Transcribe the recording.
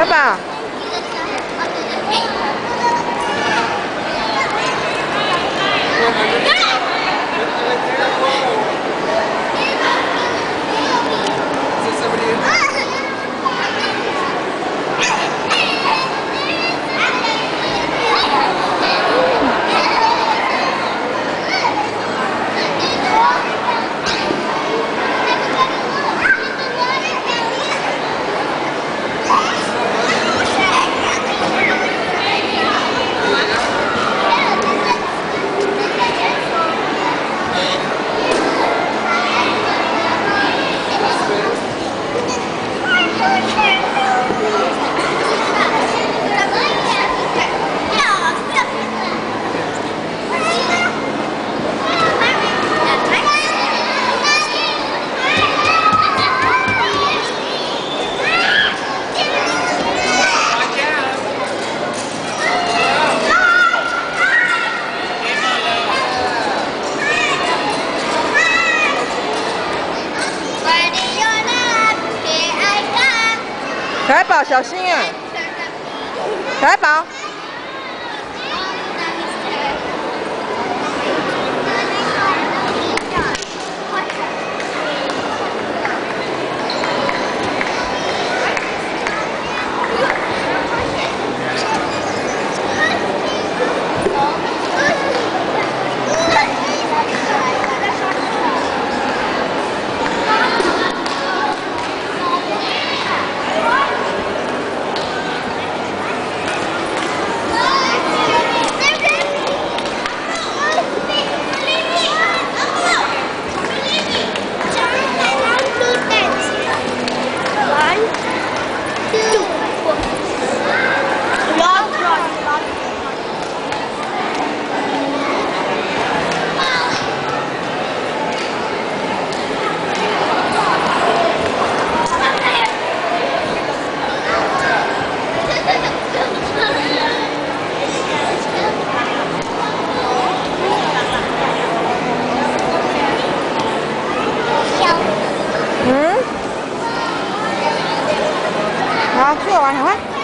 小宝宝，小心啊！可爱宝。Còn ăn?